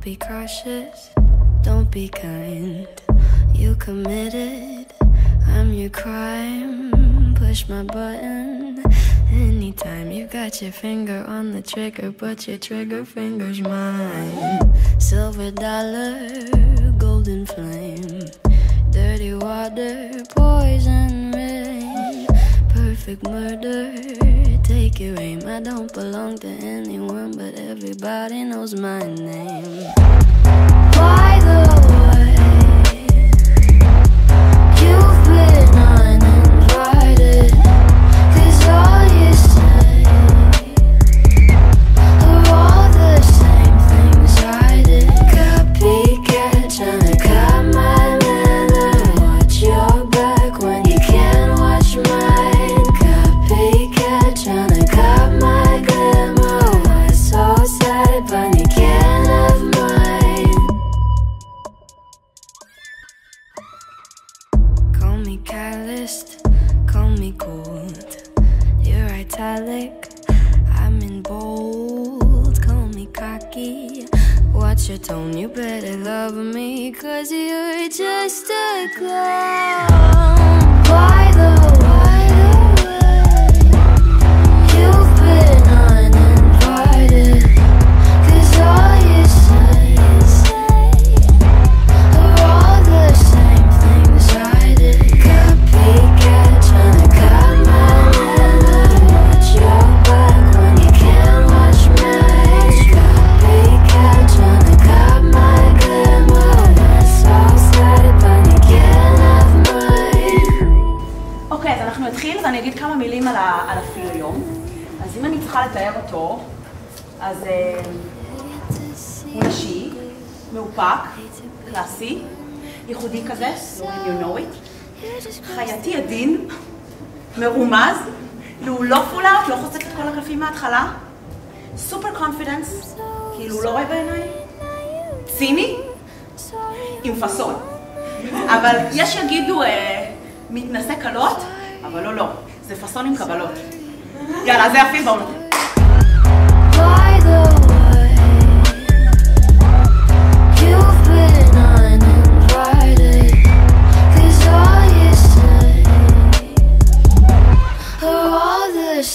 be cautious, don't be kind. You committed, I'm your crime. Push my button anytime. You got your finger on the trigger, but your trigger finger's mine. Silver dollar, golden flame. Dirty water, poison. Perfect murder, take your aim. I don't belong to anyone, but everybody knows my name. By the calloused, call me cold. You're italic, I'm in bold. Call me cocky, watch your tone. You better love me, cause you're just a clown. אוקיי, אז אנחנו נתחיל ואני אגיד כמה מילים על, ה, על. אז אם אני צריכה לתאר אותו, אז אה, הוא נשי, מאופק, קלאסי, ייחודי כזה, so you know it, חייתי עדין, מרומז, והוא לא full out, לא חושף את כל הקלפים מההתחלה, super confidence, כאילו הוא לא רואה בעיניים, ציני, עם פאסון. אבל יש שיגידו אה, מתנשא קלות, אבל לא, לא. זה פאסון עם קבלות. יאללה, זה יפים, בואו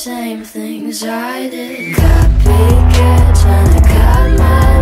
Same things I did. Copycat trying to cut my